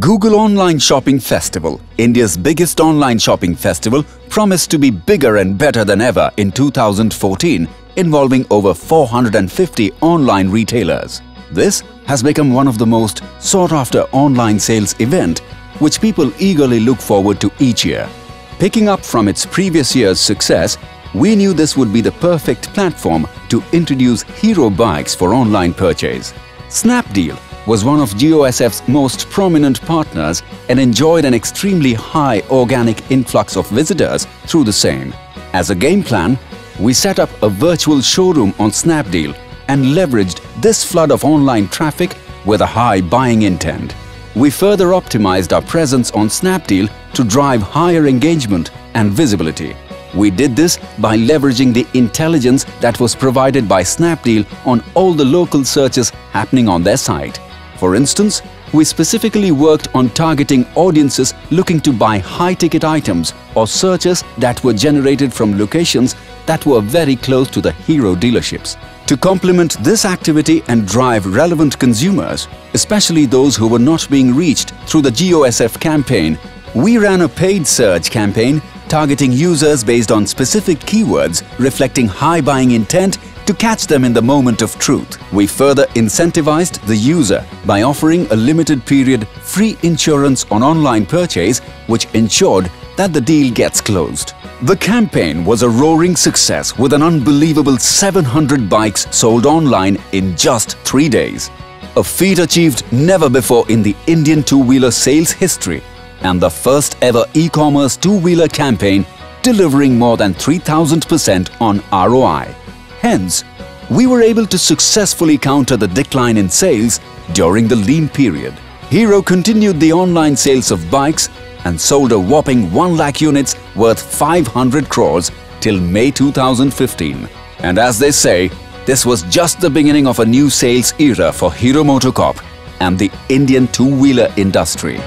Google Online Shopping Festival, India's biggest online shopping festival, promised to be bigger and better than ever in 2014, involving over 450 online retailers. This has become one of the most sought-after online sales event which people eagerly look forward to each year. Picking up from its previous year's success, we knew this would be the perfect platform to introduce Hero bikes for online purchase. Snapdeal was one of GOSF's most prominent partners and enjoyed an extremely high organic influx of visitors through the same. As a game plan, we set up a virtual showroom on Snapdeal and leveraged this flood of online traffic with a high buying intent. We further optimized our presence on Snapdeal to drive higher engagement and visibility. We did this by leveraging the intelligence that was provided by Snapdeal on all the local searches happening on their site. For instance, we specifically worked on targeting audiences looking to buy high-ticket items or searches that were generated from locations that were very close to the hero dealerships. To complement this activity and drive relevant consumers, especially those who were not being reached through the GOSF campaign, we ran a paid search campaign targeting users based on specific keywords reflecting high buying intent to catch them in the moment of truth. We further incentivized the user by offering a limited period free insurance on online purchase which ensured that the deal gets closed. The campaign was a roaring success with an unbelievable 700 bikes sold online in just three days. A feat achieved never before in the Indian two-wheeler sales history and the first ever e-commerce two-wheeler campaign delivering more than 3000% on ROI. Hence, we were able to successfully counter the decline in sales during the lean period. Hero continued the online sales of bikes and sold a whopping 1 lakh units worth 500 crores till May 2015. And as they say, this was just the beginning of a new sales era for Hero MotoCorp and the Indian two-wheeler industry.